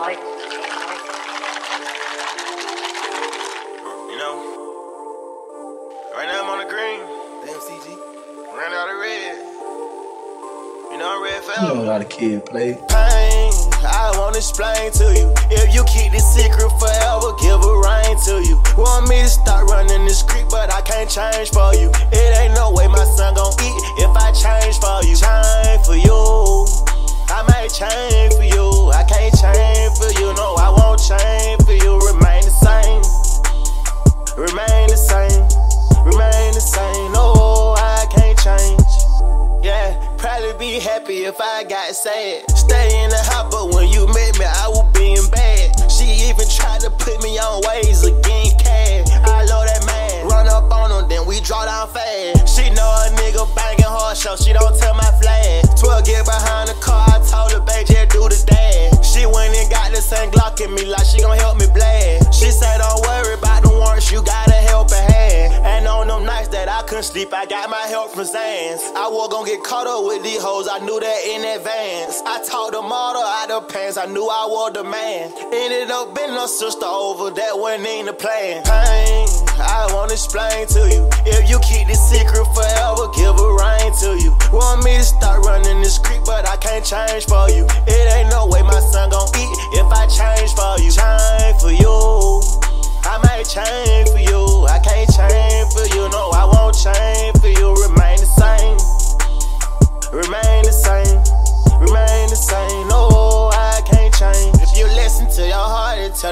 You know, right now I'm on the green. Damn, CG. Ran out of red. You know I'm red You know how the kid play. pain. I won't explain to you. If you keep this secret forever, give a rain to you. Want me to start running this creek, but I can't change for you. Got sad. Stay in the hot, but when you met me, I was being bad. She even tried to put me on ways again, cash. I love that man. Run up on him, then we draw down fast. She know a nigga banging hard, so she don't tell my flag. 12 get behind the car, I told her, baby, just do the dash. She went and got the same Glock in me, like she gon' help me blast. She said, don't worry about the warrants, you got couldn't sleep, I got my help from Xans. I was gon' get caught up with these hoes, I knew that in advance. I talked the model out of pants, I knew I was the man. Ended up being a sister over, that wasn't in the plan. Pain, I won't explain to you. If you keep this secret forever, give a rain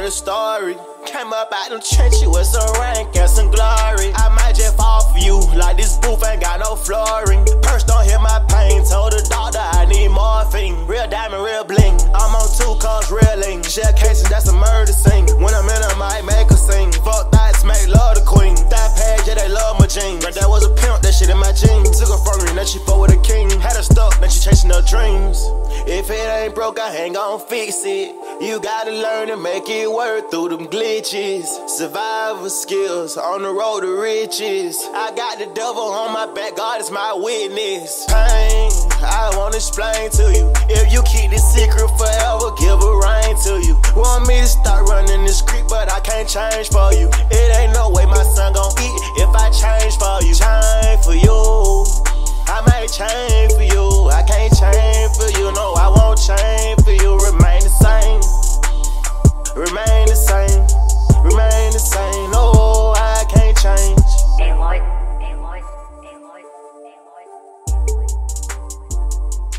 the story. Came up out them trenches with some rank and some glory. I might just fall for you. Like this booth ain't got no flooring. Purse don't hear my pain. Told the doctor I need morphine. Real diamond, real bling. I'm on two cars, reeling. Shell cases, that's a murder scene. When I'm in, I might make a sing. Fuck thoughts, make love the queen. That page, yeah, they love my jeans. But that was a pimp, that shit in my jeans. Took her from me, then she fought with a king. Had her stuck, then she chasing her dreams. If it ain't broke, I ain't gon' fix it. You gotta learn to make it work through them glitches. Survival skills on the road to riches. I got the devil on my back, God is my witness. Pain, I won't explain to you. If you keep this secret forever, give a rain to you. Want me to start running this creek, but I can't change for you. It ain't no way my son gon' eat if I change for you. Change for you. I might change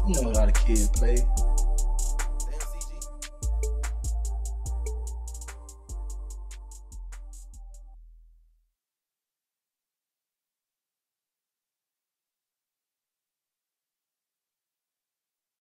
You know how the kids play.